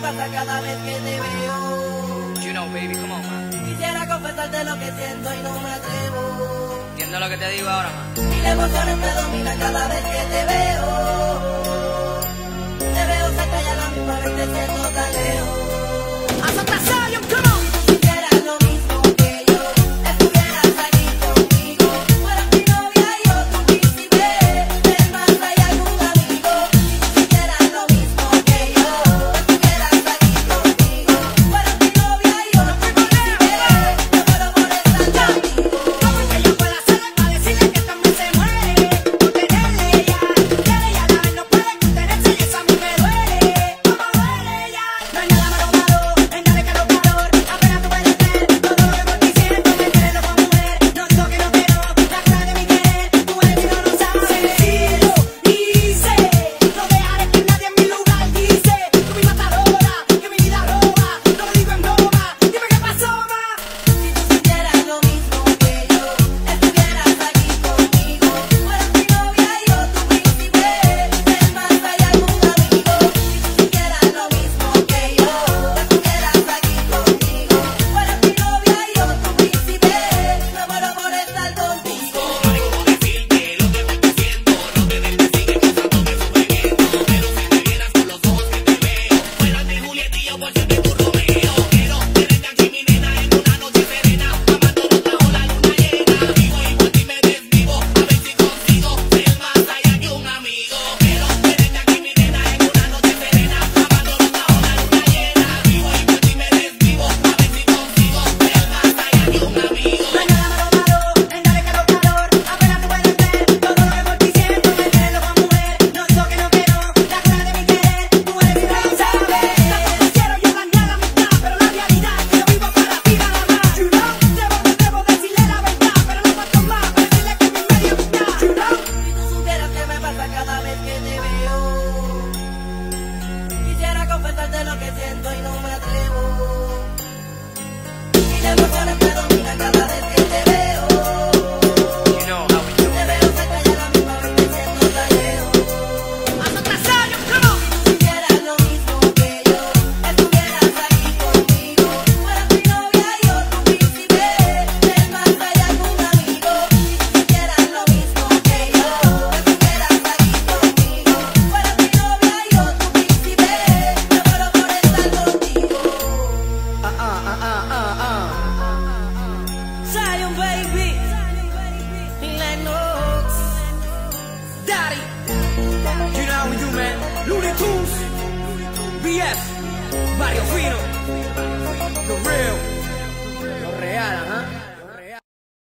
pasa cada vez que te veo. You know, baby, come on, man. Quisiera confesarte lo que siento y no me atrevo. Entiendo lo que te digo ahora, man. Y la emoción me domina cada vez que te veo. Te veo cerca y a la misma vez te siento tan lejos. lo que siento y no me atrevo. Y ya me Looney Tunes, BF, Mario Fino, The Real.